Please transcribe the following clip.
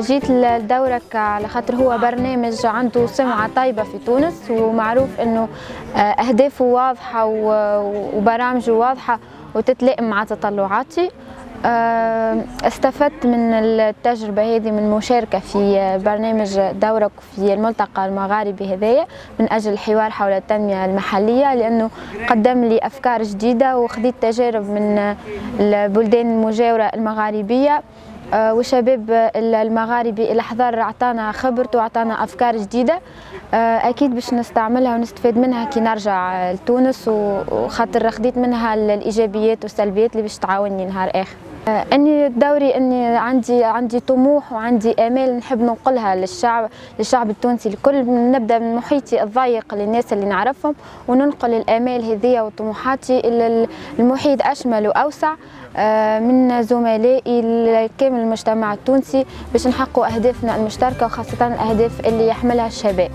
جيت لدورك على خاطر هو برنامج عنده سمعة طيبة في تونس ومعروف إنه أهدافه واضحة وبرامجه واضحة وتتلائم مع تطلعاتي. استفدت من التجربة هذه من المشاركة في برنامج دورك في الملتقى المغاربي هذايا من أجل الحوار حول التنمية المحلية لأنه قدم لي أفكار جديدة وخذيت تجارب من البلدان المجاورة المغاربية. آه، وشباب المغاربي اللي حضر عطانا خبرته وعطانا أفكار جديدة آه، أكيد باش نستعملها ونستفاد منها كي نرجع لتونس وخاطر خديت منها الإيجابيات والسلبيات اللي باش تعاوني نهار آخر. آه، إني دوري إني عندي عندي طموح وعندي آمال نحب ننقلها للشعب للشعب التونسي الكل. نبدأ من محيطي الضيق للناس اللي نعرفهم وننقل الآمال هذه وطموحاتي المحيط أشمل وأوسع آه، من زملائي لكامل المجتمع التونسي باش نحققوا أهدافنا المشتركة وخاصة الأهداف اللي يحملها الشباب.